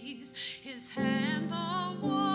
sees his hand the one.